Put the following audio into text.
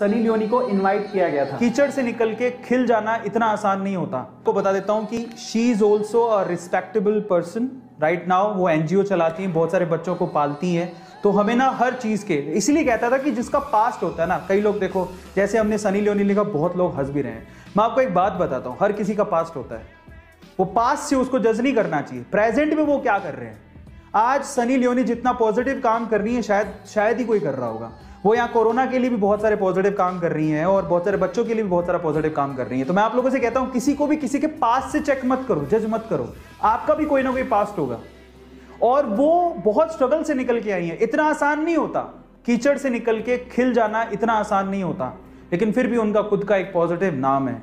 Sunny Leone को invite किया गया था। कीचड़ से निकल के खिल जाना इतना आसान नहीं होता। को बता देता हूँ कि she is also a respectable person right now वो एनजीओ चलाती हैं, बहुत सारे बच्चों को पालती हैं। तो हमें ना हर चीज़ के इसलिए कहता था कि जिसका पास्ट होता है ना, कई लोग देखो, जैसे हमने सनी लियोनी लिखा, बहुत लोग हंस भी रहे हैं। मैं आपको एक बात बताता हूँ, हर किसी का पास्ट होता है। वो पास्ट से उसको जज नहीं करना चाहिए। प्रेजेंट में वो क्या कर रहे हैं? आज सनी लियोनी जितना पॉजिटिव काम कर रही है, शायद शायद ही कोई कर रहा होगा। वो यहाँ कोरोना के लिए भी बहुत सारे पॉजिटिव काम कर रही हैं और बहुत सारे बच्चों के लिए भी बहुत सारा पॉजिटिव काम कर रही हैं। तो मैं आप लोगों से कहता हूँ, किसी को भी किसी के पास से चेक मत करो जज मत करो। आपका भी कोई ना कोई पास्ट होगा। और वो बहुत स्ट्रगल से निकल के आई है। इतना आसान नहीं होता। कीचड़ से निकल के खिल जाना इतना आसान नहीं होता। लेकिन फिर भी उनका खुद का एक पॉजिटिव नाम है।